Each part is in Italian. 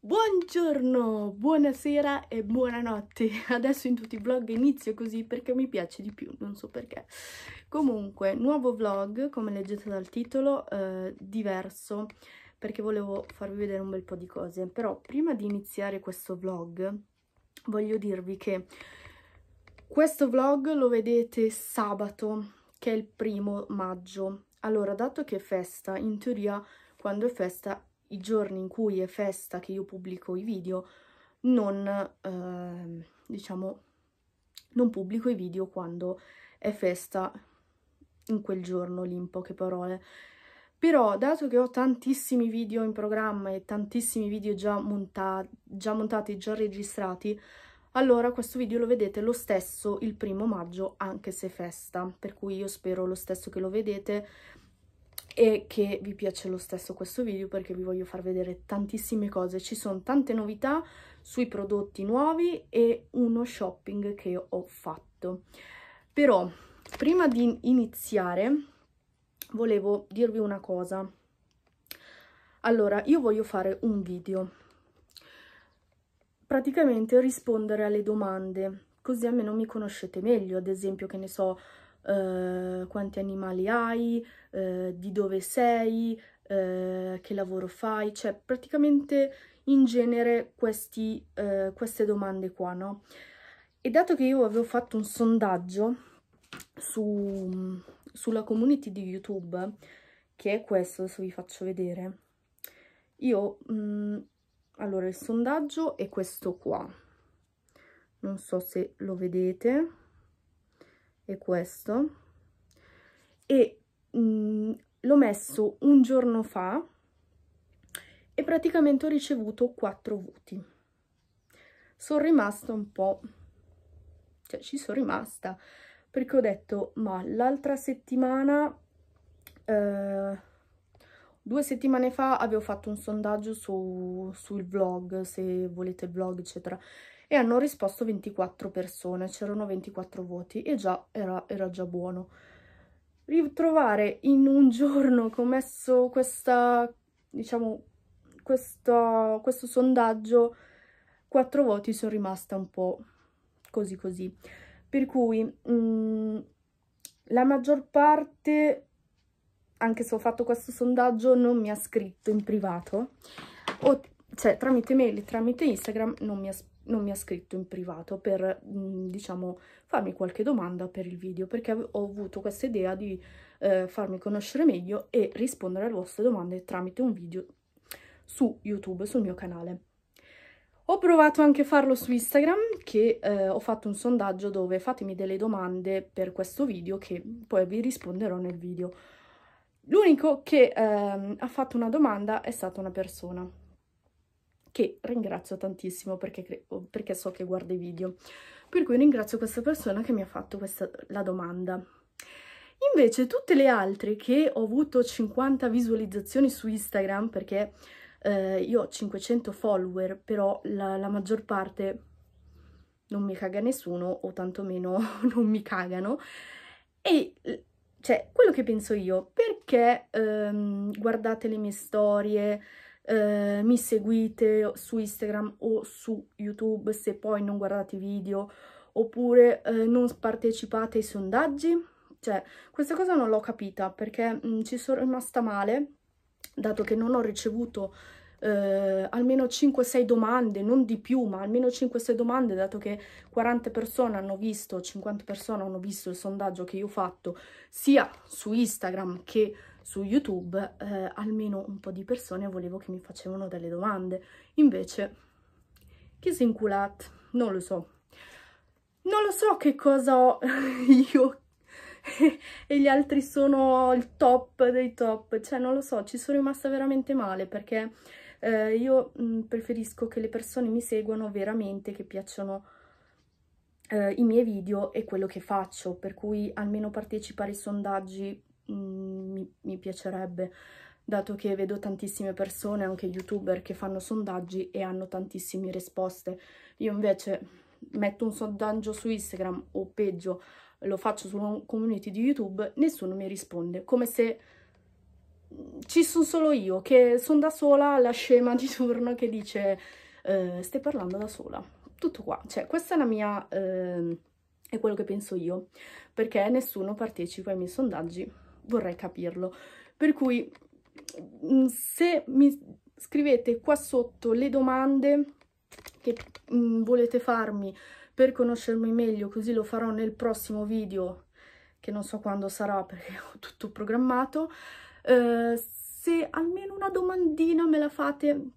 Buongiorno, buonasera e buonanotte. Adesso in tutti i vlog inizio così perché mi piace di più, non so perché. Comunque, nuovo vlog, come leggete dal titolo, eh, diverso, perché volevo farvi vedere un bel po' di cose. Però prima di iniziare questo vlog, voglio dirvi che questo vlog lo vedete sabato, che è il primo maggio. Allora, dato che è festa, in teoria quando è festa i giorni in cui è festa che io pubblico i video non, eh, diciamo, non pubblico i video quando è festa in quel giorno lì, in poche parole. Però, dato che ho tantissimi video in programma e tantissimi video già, monta già montati, già registrati, allora questo video lo vedete lo stesso il primo maggio, anche se festa. Per cui io spero lo stesso che lo vedete e che vi piace lo stesso questo video perché vi voglio far vedere tantissime cose. Ci sono tante novità sui prodotti nuovi e uno shopping che ho fatto. Però, prima di iniziare, volevo dirvi una cosa. Allora, io voglio fare un video. Praticamente rispondere alle domande, così almeno mi conoscete meglio. Ad esempio, che ne so, eh, quanti animali hai, eh, di dove sei, eh, che lavoro fai, cioè praticamente in genere questi, eh, queste domande qua, no? E dato che io avevo fatto un sondaggio su, sulla community di YouTube, che è questo, adesso vi faccio vedere, io, mh, mm, allora il sondaggio è questo qua, non so se lo vedete, è questo. E l'ho messo un giorno fa e praticamente ho ricevuto quattro voti sono rimasta un po' cioè ci sono rimasta perché ho detto ma l'altra settimana eh, due settimane fa avevo fatto un sondaggio su, sul vlog se volete il vlog eccetera e hanno risposto 24 persone, c'erano 24 voti e già era, era già buono. Ritrovare in un giorno che ho messo questa, diciamo, questo, questo sondaggio, 4 voti sono rimasta un po' così così. Per cui mh, mm, la maggior parte, anche se ho fatto questo sondaggio, non mi ha scritto in privato, o, cioè tramite mail, tramite Instagram non mi ha non mi ha scritto in privato per, mm, diciamo, farmi qualche domanda per il video, perché ho avuto questa idea di eh, farmi conoscere meglio e rispondere alle vostre domande tramite un video su YouTube, sul mio canale. Ho provato anche a farlo su Instagram, che eh, ho fatto un sondaggio dove fatemi delle domande per questo video che poi vi risponderò nel video. L'unico che eh, ha fatto una domanda è stata una persona che ringrazio tantissimo perché, perché so che guarda i video. Per cui ringrazio questa persona che mi ha fatto questa, la domanda. Invece tutte le altre che ho avuto 50 visualizzazioni su Instagram, perché eh, io ho 500 follower, però la, la, maggior parte non mi caga nessuno, o tantomeno non mi cagano, e cioè, quello che penso io, perché ehm, guardate le mie storie, eh, mi seguite su Instagram o su YouTube se poi non guardate i video oppure eh, non partecipate ai sondaggi. Cioè, questa cosa non l'ho capita perché mh, mm, ci sono rimasta male, dato che non ho ricevuto eh, almeno 5-6 domande, non di più, ma almeno 5-6 domande, dato che 40 persone hanno visto, 50 persone hanno visto il sondaggio che io ho fatto sia su Instagram che su YouTube eh, almeno un po' di persone volevo che mi facevano delle domande. Invece, chi si? Non lo so. Non lo so che cosa ho io e gli altri sono il top dei top. Cioè, non lo so, ci sono rimasta veramente male perché eh, io mh, mm, preferisco che le persone mi seguano veramente, che piacciono eh, i miei video e quello che faccio, per cui almeno partecipare ai sondaggi mi, mi piacerebbe, dato che vedo tantissime persone, anche youtuber, che fanno sondaggi e hanno tantissime risposte. Io invece metto un sondaggio su Instagram o peggio lo faccio sulla community di YouTube, nessuno mi risponde, come se ci sono solo io, che sono da sola, la scema di turno che dice eh, stai parlando da sola. Tutto qua, cioè questa è la mia, eh, è quello che penso io, perché nessuno partecipa ai miei sondaggi, vorrei capirlo. Per cui mm, se mi scrivete qua sotto le domande che mh, mm, volete farmi per conoscermi meglio, così lo farò nel prossimo video, che non so quando sarà perché ho tutto programmato, eh, se almeno una domandina me la fate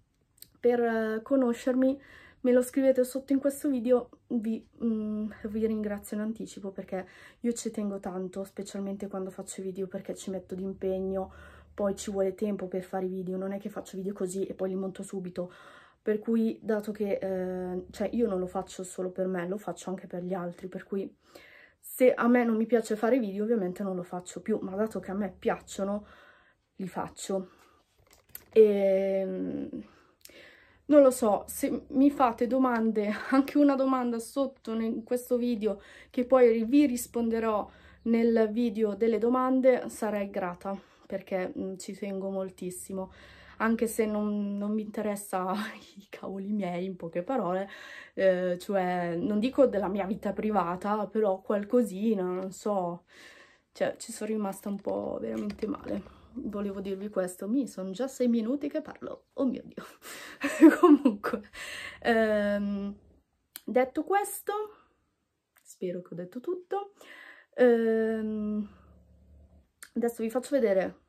per uh, conoscermi, me lo scrivete sotto in questo video, vi, mm, vi, ringrazio in anticipo perché io ci tengo tanto, specialmente quando faccio video perché ci metto d'impegno, poi ci vuole tempo per fare i video, non è che faccio video così e poi li monto subito, per cui dato che eh, cioè io non lo faccio solo per me, lo faccio anche per gli altri, per cui se a me non mi piace fare video ovviamente non lo faccio più, ma dato che a me piacciono li faccio. E ehm, non lo so, se mi fate domande, anche una domanda sotto in questo video che poi vi risponderò nel video delle domande, sarei grata perché mm, ci tengo moltissimo. Anche se non, non, mi interessa i cavoli miei, in poche parole, eh, cioè non dico della mia vita privata, però qualcosina, non so, cioè ci sono rimasta un po' veramente male volevo dirvi questo, mi sono già sei minuti che parlo, oh mio Dio. Comunque, ehm, detto questo, spero che ho detto tutto, ehm, adesso vi faccio vedere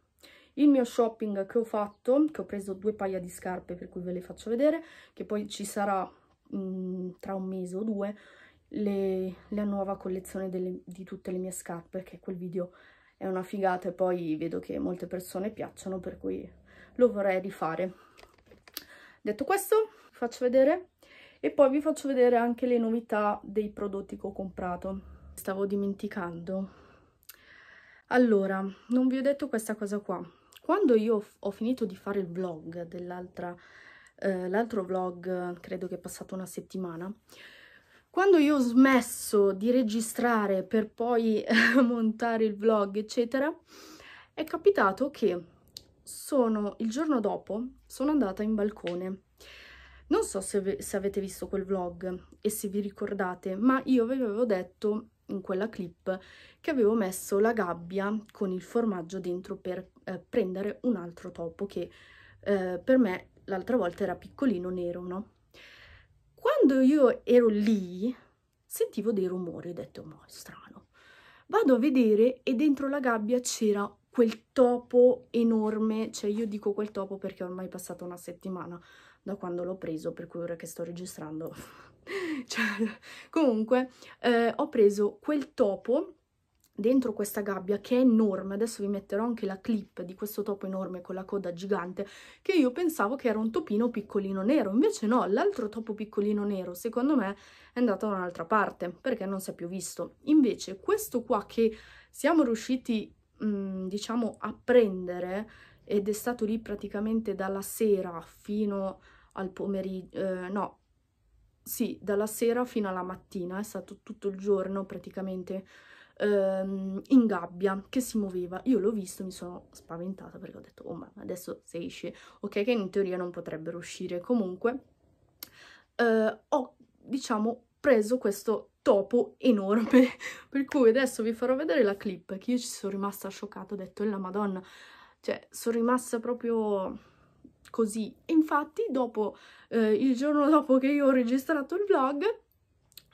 il mio shopping che ho fatto, che ho preso due paia di scarpe per cui ve le faccio vedere, che poi ci sarà mh, mm, tra un mese o due le, la nuova collezione delle, di tutte le mie scarpe, che quel video è una figata e poi vedo che molte persone piacciono per cui lo vorrei rifare. Detto questo faccio vedere. E poi vi faccio vedere anche le novità dei prodotti che ho comprato. Stavo dimenticando. Allora non vi ho detto questa cosa qua. Quando io ho finito di fare il vlog dell'altra eh, l'altro vlog credo che è passato una settimana quando io ho smesso di registrare per poi montare il vlog, eccetera, è capitato che sono, il giorno dopo sono andata in balcone. Non so se, se avete visto quel vlog e se vi ricordate, ma io vi avevo detto in quella clip che avevo messo la gabbia con il formaggio dentro per eh, prendere un altro topo che eh, per me l'altra volta era piccolino nero, no? Quando io ero lì, sentivo dei rumori, ho detto, ma è strano. Vado a vedere e dentro la gabbia c'era quel topo enorme, cioè io dico quel topo perché ormai è passata una settimana da quando l'ho preso, per cui ora che sto registrando, cioè, comunque eh, ho preso quel topo dentro questa gabbia che è enorme, adesso vi metterò anche la clip di questo topo enorme con la coda gigante, che io pensavo che era un topino piccolino nero, invece no, l'altro topo piccolino nero secondo me è andato da un'altra parte, perché non si è più visto. Invece questo qua che siamo riusciti, mh, mm, diciamo, a prendere, ed è stato lì praticamente dalla sera fino al pomeriggio, eh, no, sì, dalla sera fino alla mattina, è stato tutto il giorno praticamente ehm, in gabbia che si muoveva. Io l'ho visto, mi sono spaventata perché ho detto, oh ma adesso se esce, ok che in teoria non potrebbero uscire. Comunque eh, ho, diciamo, preso questo topo enorme, per cui adesso vi farò vedere la clip, che io ci sono rimasta scioccata, ho detto, la madonna, cioè, sono rimasta proprio così. Infatti, dopo, eh, il giorno dopo che io ho registrato il vlog,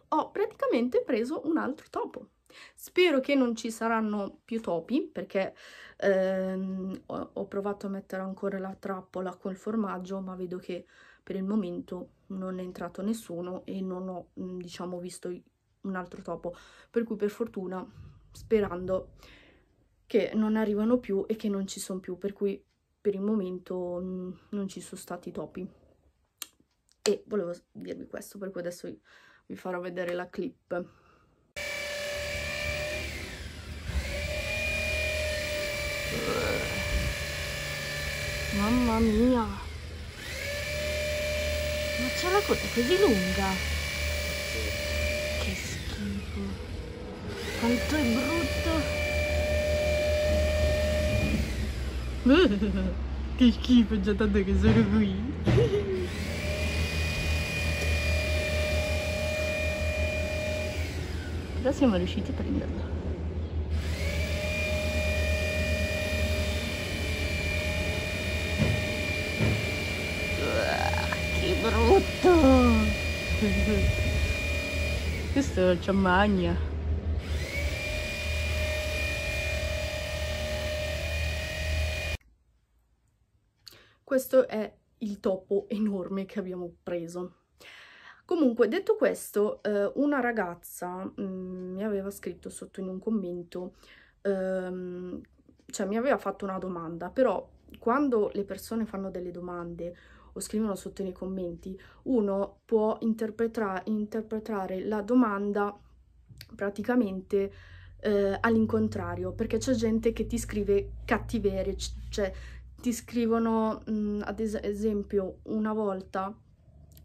ho praticamente preso un altro topo. Spero che non ci saranno più topi perché ehm, ho, ho, provato a mettere ancora la trappola col formaggio ma vedo che per il momento non è entrato nessuno e non ho mm, diciamo visto un altro topo. Per cui per fortuna sperando che non arrivano più e che non ci sono più. Per cui per il momento mh, mm, non ci sono stati topi. E volevo dirvi questo per cui adesso vi farò vedere la clip Mamma mia! Ma c'è la coda così lunga! Che schifo! Quanto è brutto! che schifo già tanto che sono qui però siamo riusciti a prenderla brutto questo c'ha magna questo è il topo enorme che abbiamo preso. Comunque, detto questo, eh, una ragazza mh, mm, mi aveva scritto sotto in un commento, ehm, cioè mi aveva fatto una domanda, però quando le persone fanno delle domande o scrivono sotto nei commenti, uno può interpreta interpretare la domanda praticamente eh, all'incontrario, perché c'è gente che ti scrive cattiverie, cioè ti scrivono, mh, ad es esempio, una volta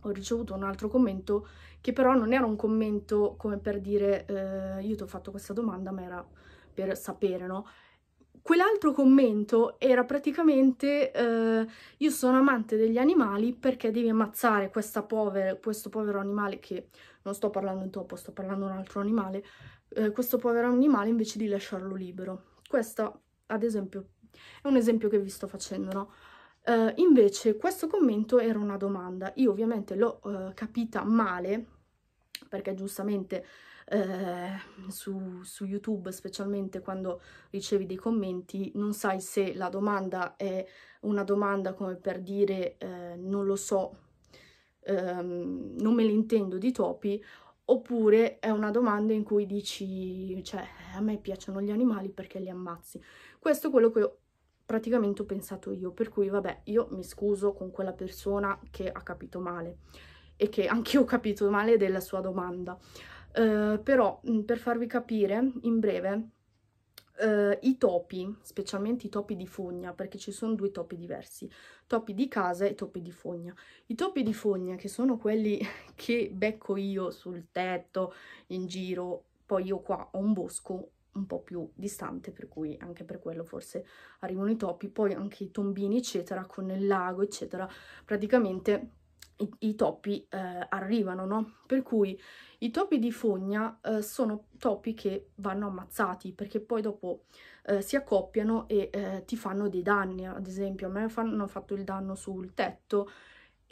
ho ricevuto un altro commento che però non era un commento come per dire eh, io ti ho fatto questa domanda, ma era per sapere, no? Quell'altro commento era praticamente eh, io sono amante degli animali perché devi ammazzare povera, questo povero animale che non sto parlando di topo, sto parlando di un altro animale, eh, questo povero animale invece di lasciarlo libero. Questa, ad esempio, è un esempio che vi sto facendo, no? Uh, invece questo commento era una domanda, io ovviamente l'ho uh, capita male, perché giustamente uh, su, su, YouTube, specialmente quando ricevi dei commenti, non sai se la domanda è una domanda come per dire non lo so, um, non me ne intendo di topi, oppure è una domanda in cui dici, cioè, a me piacciono gli animali perché li ammazzi. Questo è quello che ho praticamente ho pensato io, per cui vabbè, io mi scuso con quella persona che ha capito male e che anche io ho capito male della sua domanda. Uh, però, per farvi capire, in breve, uh, i topi, specialmente i topi di fogna, perché ci sono due topi diversi, topi di casa e topi di fogna. I topi di fogna, che sono quelli che becco io sul tetto, in giro, poi io qua ho un bosco, un po' più distante, per cui anche per quello forse arrivano i topi, poi anche i tombini, eccetera, con il lago, eccetera, praticamente i, i topi eh, arrivano, no? Per cui i topi di fogna eh, sono topi che vanno ammazzati, perché poi dopo eh, si accoppiano e eh, ti fanno dei danni, ad esempio a me hanno fatto il danno sul tetto,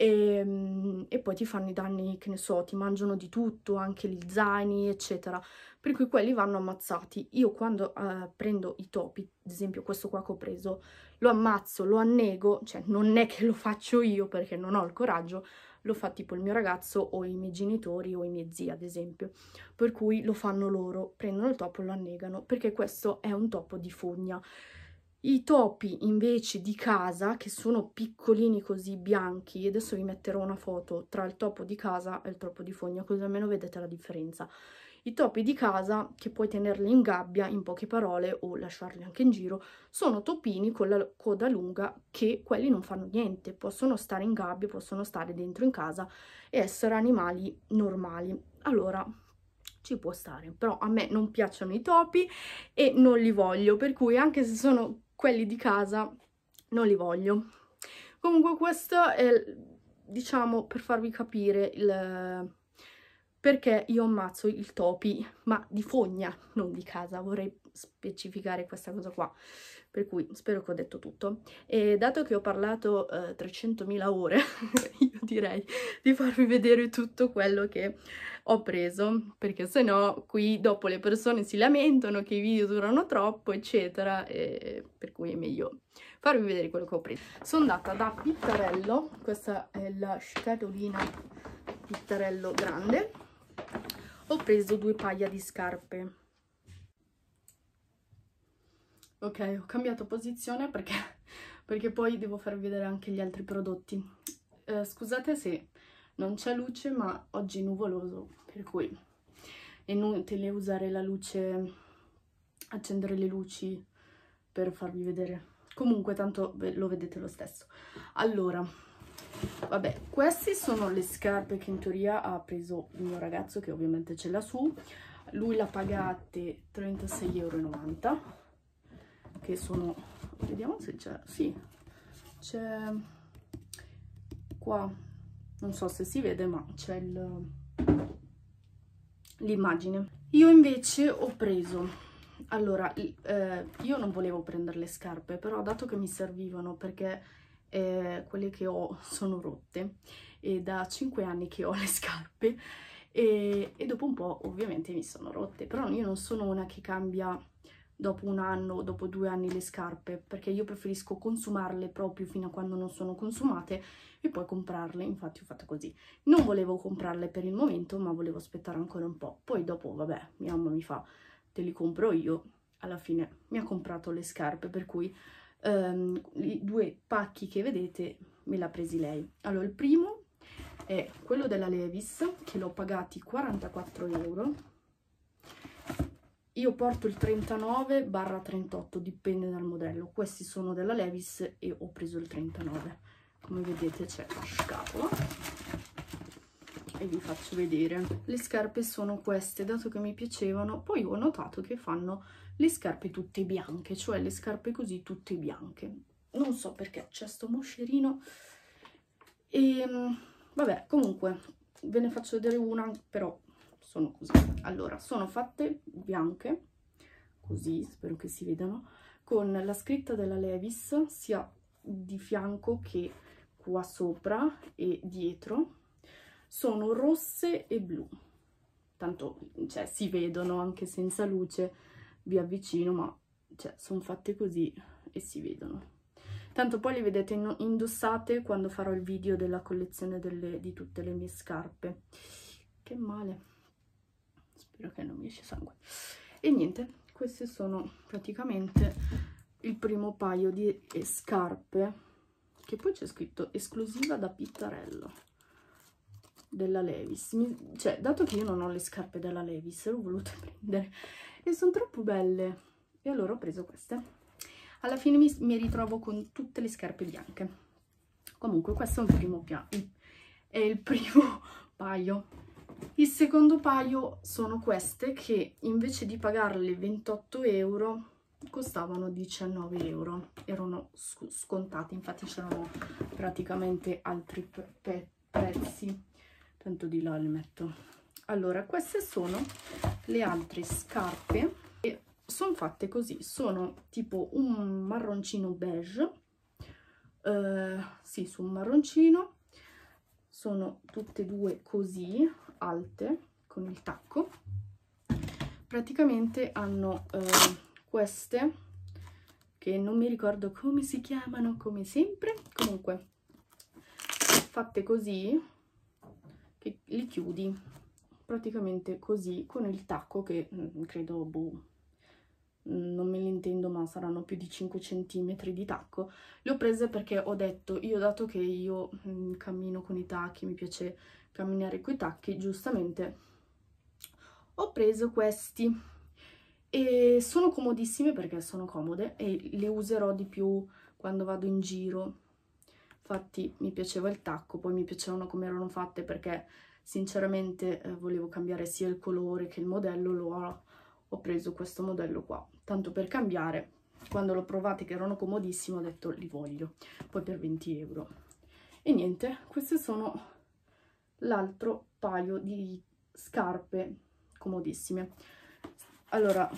e, ehm, e, poi ti fanno i danni, che ne so, ti mangiano di tutto, anche gli zaini, eccetera per cui quelli vanno ammazzati. Io quando eh, prendo i topi, ad esempio questo qua che ho preso, lo ammazzo, lo annego, cioè non è che lo faccio io perché non ho il coraggio, lo fa tipo il mio ragazzo o i miei genitori o i miei zii ad esempio, per cui lo fanno loro, prendono il topo e lo annegano, perché questo è un topo di fogna. I topi invece di casa, che sono piccolini così bianchi, adesso vi metterò una foto tra il topo di casa e il topo di fogna, così almeno vedete la differenza. I topi di casa, che puoi tenerli in gabbia, in poche parole, o lasciarli anche in giro, sono topini con la coda lunga che quelli non fanno niente, possono stare in gabbia, possono stare dentro in casa e essere animali normali. Allora, ci può stare, però a me non piacciono i topi e non li voglio, per cui anche se sono quelli di casa, non li voglio. Comunque questo è, diciamo, per farvi capire il perché io ammazzo il topi, ma di fogna, non di casa, vorrei specificare questa cosa qua, per cui spero che ho detto tutto. E dato che ho parlato eh, 300.000 ore, io direi di farvi vedere tutto quello che ho preso, perché se no qui dopo le persone si lamentano che i video durano troppo, eccetera, per cui è meglio farvi vedere quello che ho preso. Sono andata da Pittarello, questa è la scatolina Pittarello grande, ho preso due paia di scarpe ok ho cambiato posizione perché, perché poi devo farvi vedere anche gli altri prodotti. Eh, scusate se non c'è luce ma oggi è nuvoloso per cui è inutile usare la luce accendere le luci per farvi vedere. Comunque tanto lo vedete lo stesso. Allora vabbè queste sono le scarpe che in teoria ha preso il mio ragazzo che ovviamente ce l'ha su. Lui l'ha pagate 36,90 euro che sono vediamo se c'è sì c'è qua non so se si vede ma c'è l'immagine. Io invece ho preso allora eh, io non volevo prendere le scarpe però dato che mi servivano perché eh, quelle che ho sono rotte e da 5 anni che ho le scarpe e, e dopo un po' ovviamente mi sono rotte però io non sono una che cambia dopo un anno dopo due anni le scarpe perché io preferisco consumarle proprio fino a quando non sono consumate e poi comprarle. Infatti ho fatto così. Non volevo comprarle per il momento ma volevo aspettare ancora un po' poi dopo vabbè mia mamma mi fa te li compro io. Alla fine mi ha comprato le scarpe per cui um, i due pacchi che vedete me l'ha presi lei. Allora il primo è quello della Levis che l'ho pagati 44 euro io porto il 39 barra 38 dipende dal modello. Questi sono della Levis e ho preso il 39 come vedete c'è la scapola e vi faccio vedere. Le scarpe sono queste dato che mi piacevano poi ho notato che fanno le scarpe tutte bianche cioè le scarpe così tutte bianche. Non so perché c'è sto moscerino. E ehm, vabbè comunque ve ne faccio vedere una però sono così. Allora sono fatte bianche così spero che si vedano con la scritta della Levis sia di fianco che qua sopra e dietro. Sono rosse e blu. Tanto cioè si vedono anche senza luce vi avvicino ma cioè sono fatte così e si vedono. Tanto poi le vedete indossate quando farò il video della collezione delle, di tutte le mie scarpe. Che male spero che non mi esce sangue. E niente queste sono praticamente il primo paio di scarpe che poi c'è scritto esclusiva da Pittarello della Levis. Mi, cioè dato che io non ho le scarpe della Levis l'ho volute prendere e sono troppo belle. E allora ho preso queste. Alla fine mi, mi ritrovo con tutte le scarpe bianche. Comunque questo è un primo è il primo paio il secondo paio sono queste che invece di pagarle 28 euro costavano 19 euro. Erano scontati infatti c'erano praticamente altri prezzi. Tanto di là le metto. Allora queste sono le altre scarpe sono fatte così, sono tipo un marroncino beige, eh, sì, su un marroncino, sono tutte e due così, alte, con il tacco. Praticamente hanno eh, queste, che non mi ricordo come si chiamano, come sempre, comunque, fatte così, che li chiudi praticamente così, con il tacco che mm, credo, boh, non me li intendo ma saranno più di 5 cm di tacco le ho prese perché ho detto io dato che io mh, mm, cammino con i tacchi mi piace camminare con i tacchi giustamente ho preso questi. E sono comodissime perché sono comode e le userò di più quando vado in giro. Infatti mi piaceva il tacco poi mi piacevano come erano fatte perché sinceramente eh, volevo cambiare sia il colore che il modello lo ho ho preso questo modello qua. Tanto per cambiare quando l'ho provati che erano comodissimi ho detto li voglio poi per 20 euro. E niente queste sono l'altro paio di scarpe comodissime allora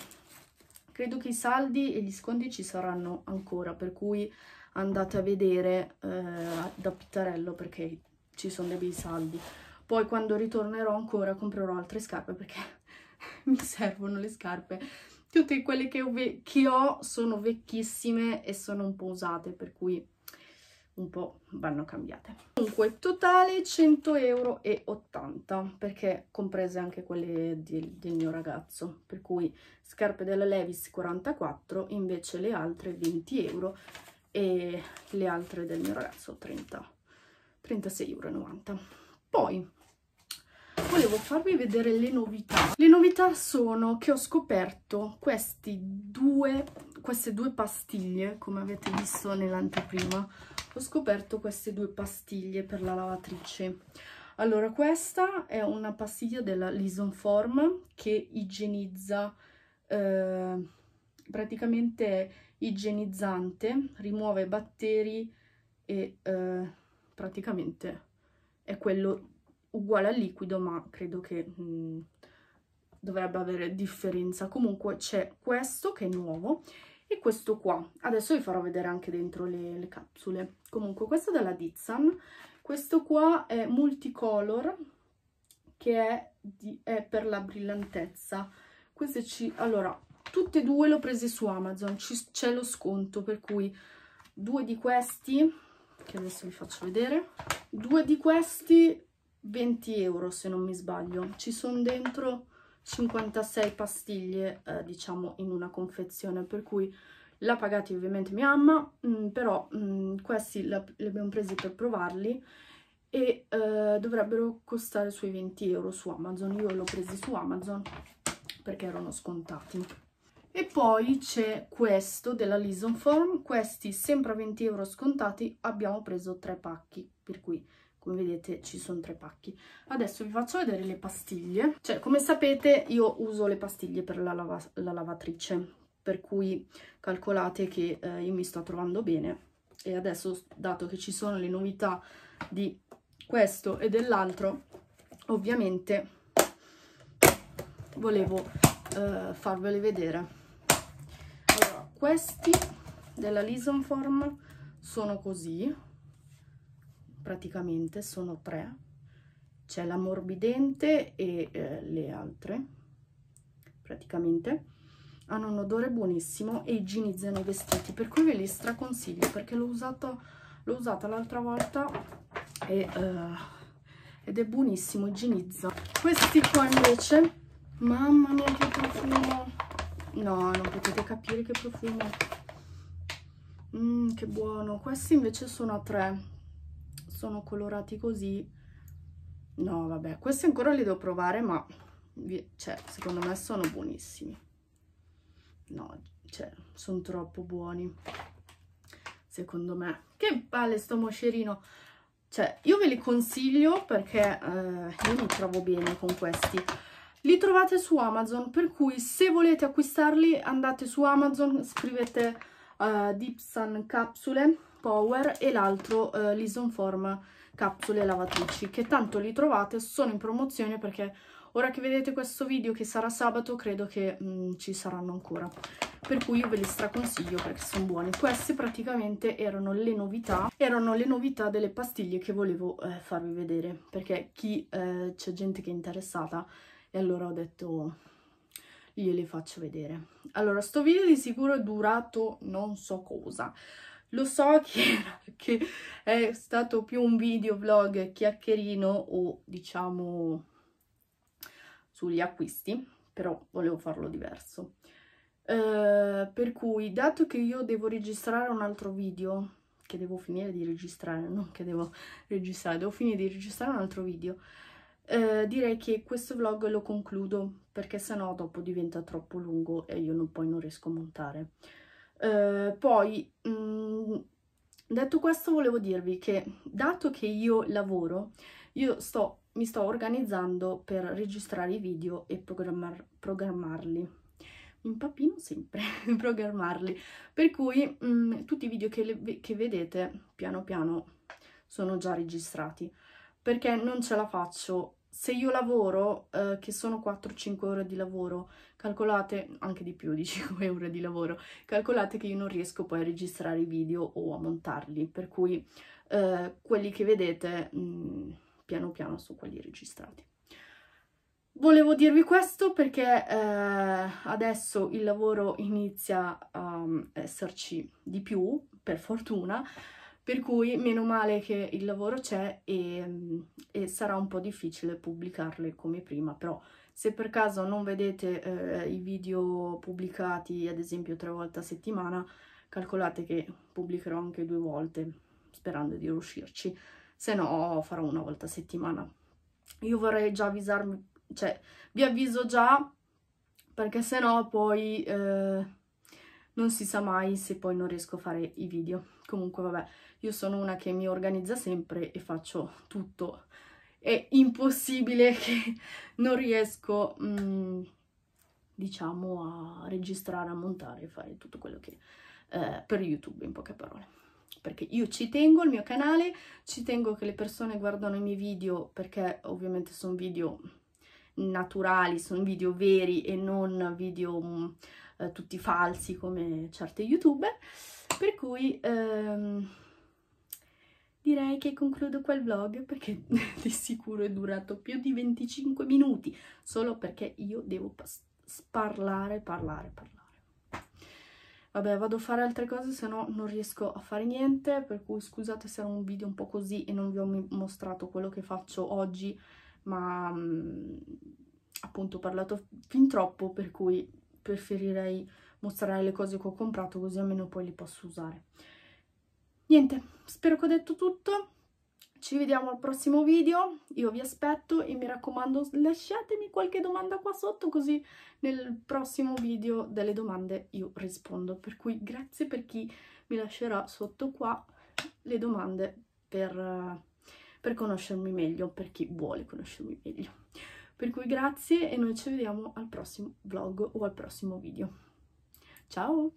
credo che i saldi e gli sconti ci saranno ancora per cui andate a vedere eh, da Pittarello perché ci sono dei bei saldi poi quando ritornerò ancora comprerò altre scarpe perché mi servono le scarpe. Tutte quelle che ho, che ho sono vecchissime e sono un po' usate, per cui un po' vanno cambiate. Comunque, totale 100 euro 80, perché comprese anche quelle del, del mio ragazzo, per cui scarpe della Levis 44, invece le altre 20 euro e le altre del mio ragazzo 30, 36,90 euro. Poi volevo farvi vedere le novità. Le novità sono che ho scoperto due, queste due pastiglie, come avete visto nell'anteprima. Ho scoperto queste due pastiglie per la lavatrice. Allora, questa è una pastiglia della Lison Form che igienizza eh, praticamente igienizzante, rimuove batteri e eh, praticamente è quello uguale al liquido ma credo che mh, mm, dovrebbe avere differenza. Comunque c'è questo che è nuovo e questo qua. Adesso vi farò vedere anche dentro le, le capsule. Comunque questo è della Dixon, questo qua è multicolor che è, di, è per la brillantezza. Queste ci... Allora, tutte e due le ho prese su Amazon, c'è lo sconto, per cui due di questi, che adesso vi faccio vedere, due di questi 20 euro se non mi sbaglio. Ci sono dentro 56 pastiglie, eh, diciamo, in una confezione, per cui l'ha pagati ovviamente mia mamma, mh, mm, però mh, mm, questi li abbiamo presi per provarli e eh, dovrebbero costare sui 20 euro su Amazon. Io li ho presi su Amazon perché erano scontati. E poi c'è questo della Lison Form, questi sempre a 20 euro scontati, abbiamo preso tre pacchi, per cui come vedete ci sono tre pacchi. Adesso vi faccio vedere le pastiglie. Cioè, come sapete, io uso le pastiglie per la, lava la lavatrice, per cui calcolate che eh, io mi sto trovando bene. E adesso, dato che ci sono le novità di questo e dell'altro, ovviamente volevo eh, farvele vedere. Allora, questi della Lison Form sono così, praticamente sono tre. C'è l'ammorbidente e eh, le altre praticamente. Hanno un odore buonissimo e igienizzano i vestiti per cui ve li straconsiglio perché l'ho usato l'ho usata l'altra volta e, uh, ed è buonissimo igienizza. Questi qua invece mamma mia che profumo! No non potete capire che profumo. Mm, che buono. Questi invece sono a tre sono colorati così. No vabbè questi ancora li devo provare ma cioè, secondo me sono buonissimi no cioè sono troppo buoni. Secondo me. Che palle sto moscerino. Cioè io ve li consiglio perché eh, io mi trovo bene con questi. Li trovate su Amazon per cui se volete acquistarli andate su Amazon scrivete uh, Deep Sun capsule Power e l'altro eh, Lison Form capsule lavatrici che tanto li trovate, sono in promozione perché ora che vedete questo video che sarà sabato credo che mh, mm, ci saranno ancora. Per cui io ve li straconsiglio perché sono buoni. Queste praticamente erano le novità erano le novità delle pastiglie che volevo eh, farvi vedere perché chi eh, c'è gente che è interessata e allora ho detto gliele faccio vedere allora sto video di sicuro è durato non so cosa lo so che, che è stato più un video vlog chiacchierino o diciamo sugli acquisti, però volevo farlo diverso. Uh, per cui, dato che io devo registrare un altro video, che devo finire di registrare, non che devo registrare, devo finire di registrare un altro video, uh, direi che questo vlog lo concludo, perché sennò dopo diventa troppo lungo e io non, poi non riesco a montare. Eh, poi, mh, mm, detto questo, volevo dirvi che dato che io lavoro, io sto, mi sto organizzando per registrare i video e programmar, programmarli. Mi impapino sempre, programmarli. Per cui mh, mm, tutti i video che, che vedete, piano piano, sono già registrati. Perché non ce la faccio se io lavoro, eh, che sono 4-5 ore di lavoro, calcolate, anche di più di 5 ore di lavoro, calcolate che io non riesco poi a registrare i video o a montarli, per cui eh, quelli che vedete mh, mm, piano piano sono quelli registrati. Volevo dirvi questo perché eh, adesso il lavoro inizia a um, esserci di più, per fortuna, per cui meno male che il lavoro c'è e, e, sarà un po' difficile pubblicarle come prima, però se per caso non vedete eh, i video pubblicati ad esempio tre volte a settimana, calcolate che pubblicherò anche due volte, sperando di riuscirci, se no farò una volta a settimana. Io vorrei già avvisarmi, cioè vi avviso già perché se no poi eh, non si sa mai se poi non riesco a fare i video. Comunque vabbè, io sono una che mi organizza sempre e faccio tutto. È impossibile che non riesco, mh, mm, diciamo, a registrare, a montare, fare tutto quello che eh, per YouTube in poche parole perché io ci tengo al mio canale, ci tengo che le persone guardano i miei video perché ovviamente sono video naturali, sono video veri e non video mh, eh, tutti falsi come certe youtuber, per cui ehm, direi che concludo quel vlog perché di sicuro è durato più di 25 minuti, solo perché io devo parlare, parlare, parlare. Vabbè, vado a fare altre cose, se no non riesco a fare niente, per cui scusate se era un video un po' così e non vi ho mostrato quello che faccio oggi, ma mh, mm, appunto ho parlato fin troppo, per cui preferirei mostrare le cose che ho comprato, così almeno poi le posso usare. Niente, spero che ho detto tutto, ci vediamo al prossimo video, io vi aspetto e mi raccomando lasciatemi qualche domanda qua sotto così nel prossimo video delle domande io rispondo. Per cui grazie per chi mi lascerà sotto qua le domande per, per conoscermi meglio, per chi vuole conoscermi meglio. Per cui grazie e noi ci vediamo al prossimo vlog o al prossimo video. Ciao!